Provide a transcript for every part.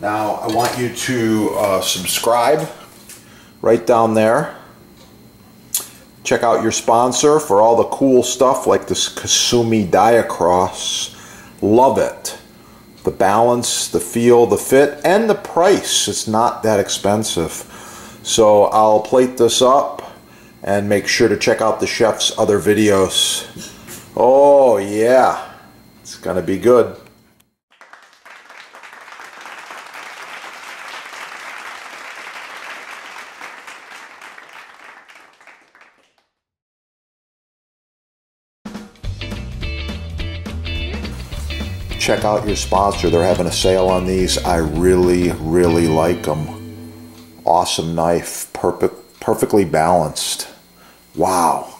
Now I want you to uh, subscribe right down there. Check out your sponsor for all the cool stuff like this Kasumi Diacross. Love it. The balance, the feel, the fit, and the price. It's not that expensive. So I'll plate this up and make sure to check out the chef's other videos. Oh yeah, it's gonna be good. Check out your sponsor. They're having a sale on these. I really, really like them. Awesome knife, perfect, perfectly balanced. Wow.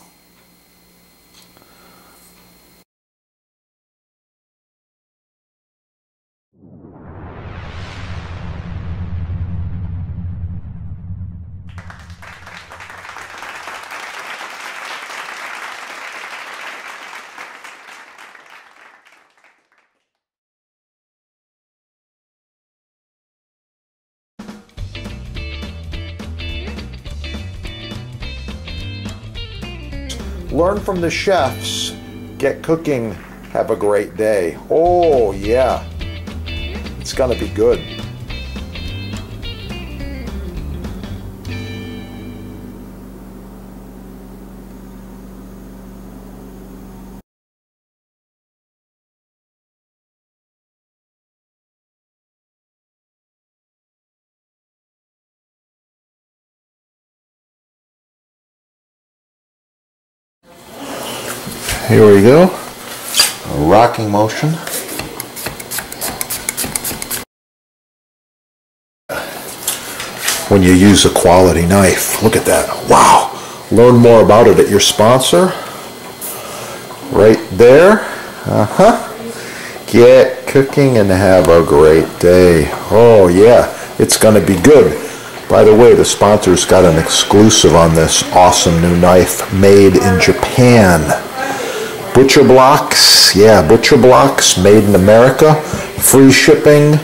Learn from the chefs. Get cooking. Have a great day. Oh, yeah. It's going to be good. Here we go. A rocking motion. When you use a quality knife. Look at that. Wow. Learn more about it at your sponsor. Right there. Uh-huh. Get cooking and have a great day. Oh yeah, it's going to be good. By the way, the sponsor's got an exclusive on this awesome new knife made in Japan. Butcher blocks, yeah, butcher blocks made in America, free shipping.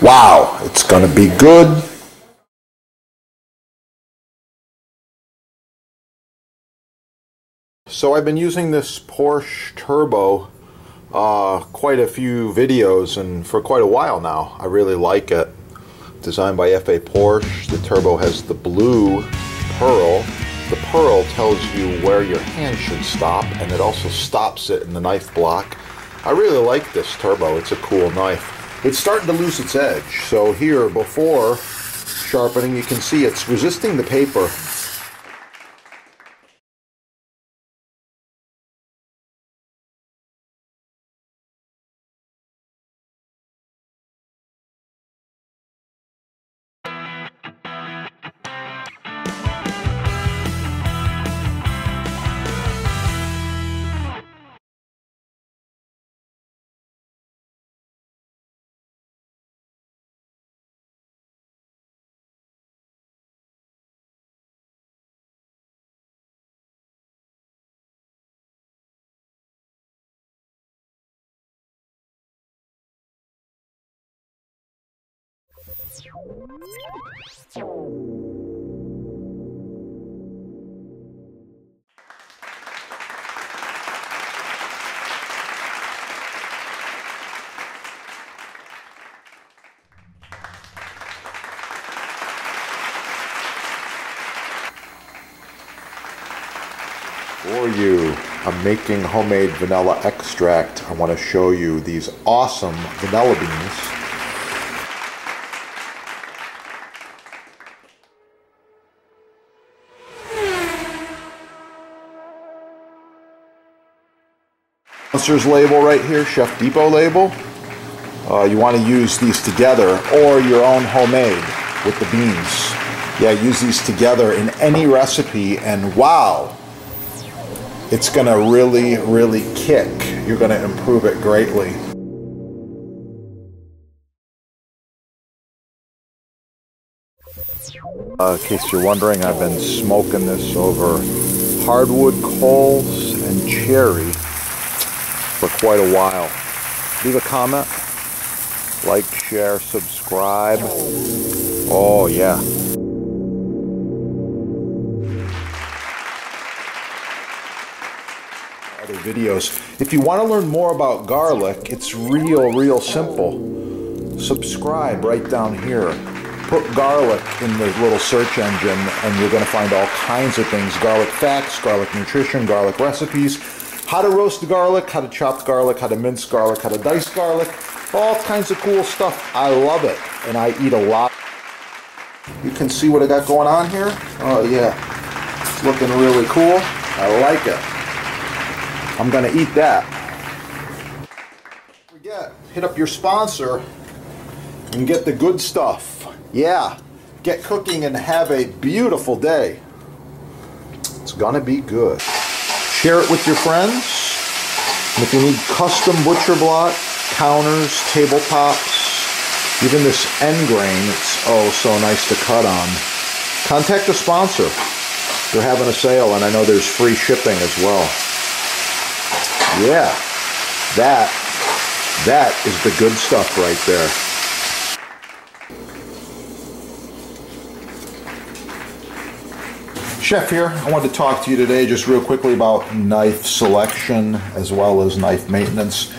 Wow, it's going to be good. So I've been using this Porsche Turbo uh, quite a few videos and for quite a while now. I really like it. Designed by FA Porsche. The Turbo has the blue pearl pearl tells you where your hand should stop and it also stops it in the knife block. I really like this turbo, it's a cool knife. It's starting to lose its edge, so here before sharpening you can see it's resisting the paper For you, I'm making homemade vanilla extract. I want to show you these awesome vanilla beans Label right here, Chef Depot label. Uh, you want to use these together or your own homemade with the beans. Yeah, use these together in any recipe and wow, it's going to really, really kick. You're going to improve it greatly. Uh, in case you're wondering, I've been smoking this over hardwood coals and cherry for quite a while. Leave a comment. Like, share, subscribe. Oh, yeah. Other videos. If you want to learn more about garlic, it's real, real simple. Subscribe right down here. Put garlic in the little search engine and you're going to find all kinds of things. Garlic facts, garlic nutrition, garlic recipes, how to roast garlic, how to chop garlic, how to mince garlic, how to dice garlic, all kinds of cool stuff. I love it and I eat a lot. You can see what I got going on here. Oh yeah, it's looking really cool. I like it. I'm gonna eat that. Forget, hit up your sponsor and get the good stuff. Yeah, get cooking and have a beautiful day. It's gonna be good. Share it with your friends. And if you need custom butcher block, counters, tabletops, even this end grain, it's oh so nice to cut on. Contact the sponsor. They're having a sale and I know there's free shipping as well. Yeah, that, that is the good stuff right there. Chef here. I wanted to talk to you today just real quickly about knife selection as well as knife maintenance.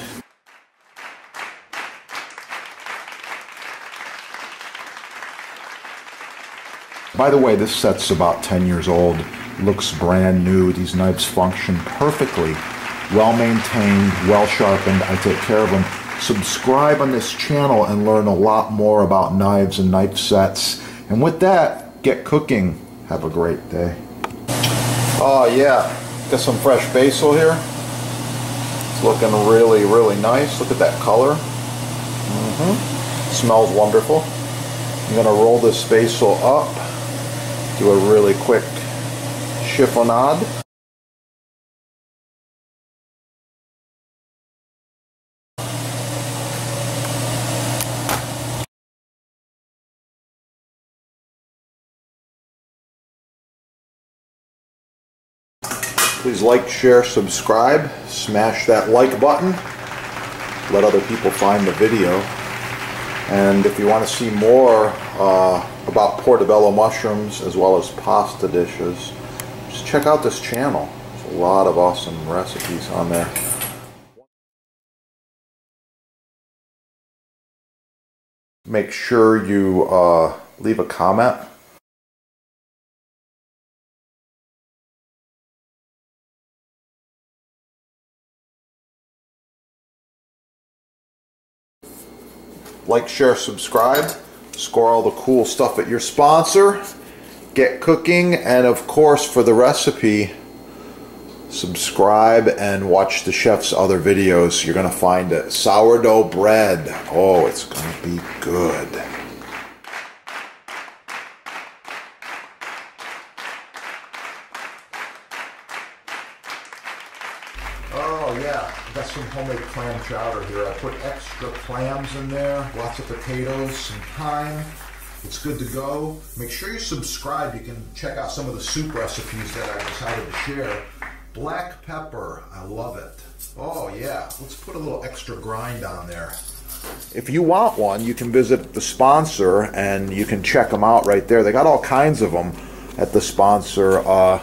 By the way, this set's about 10 years old. Looks brand new. These knives function perfectly. Well maintained, well sharpened. I take care of them. Subscribe on this channel and learn a lot more about knives and knife sets. And with that, get cooking. Have a great day. Oh yeah, got some fresh basil here. It's looking really, really nice. Look at that color. Mm -hmm. Smells wonderful. I'm gonna roll this basil up, do a really quick chiffonade. Please like, share, subscribe, smash that like button, let other people find the video. And if you want to see more uh, about portobello mushrooms as well as pasta dishes, just check out this channel. There's a lot of awesome recipes on there. Make sure you uh, leave a comment like, share, subscribe, score all the cool stuff at your sponsor, get cooking, and of course for the recipe, subscribe and watch the chef's other videos. You're going to find it. Sourdough bread. Oh, it's going to be good. Oh yeah, got some homemade clam chowder here. I put extra clams in there, lots of potatoes, some thyme. It's good to go. Make sure you subscribe. You can check out some of the soup recipes that I decided to share. Black pepper, I love it. Oh yeah, let's put a little extra grind on there. If you want one, you can visit the sponsor and you can check them out right there. They got all kinds of them at the sponsor. Uh,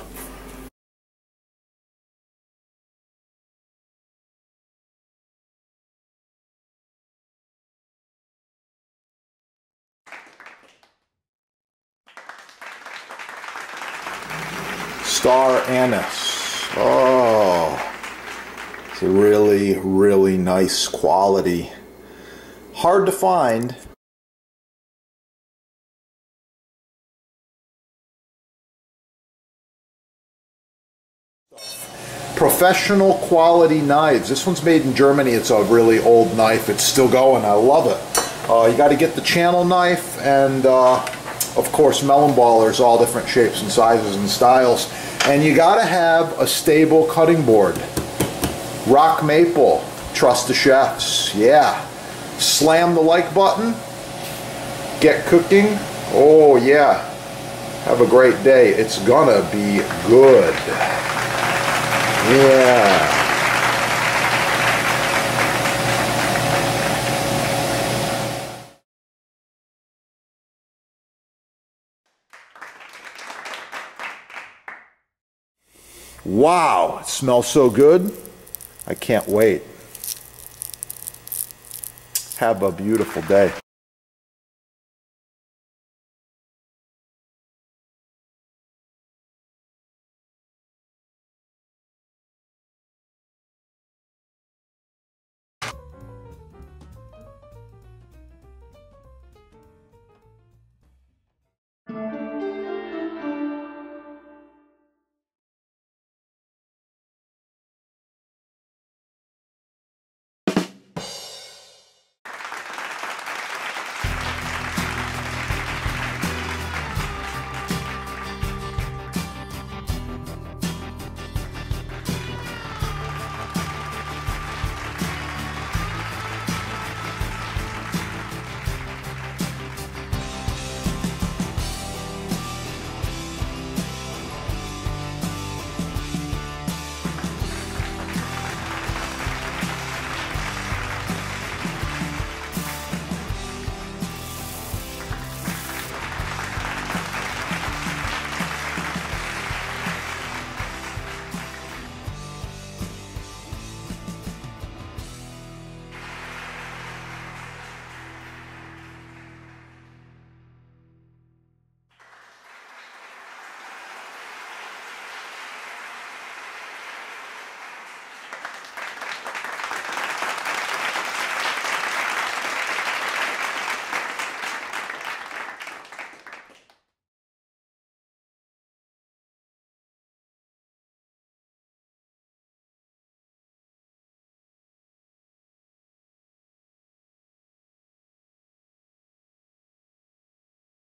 Star anise. Oh, it's a really, really nice quality. Hard to find. Professional quality knives. This one's made in Germany. It's a really old knife. It's still going. I love it. Uh, you got to get the channel knife and uh, of course melon ballers all different shapes and sizes and styles and you got to have a stable cutting board. Rock Maple, trust the chefs. Yeah. Slam the like button. Get cooking. Oh yeah. Have a great day. It's gonna be good. Yeah. Wow, it smells so good. I can't wait. Have a beautiful day.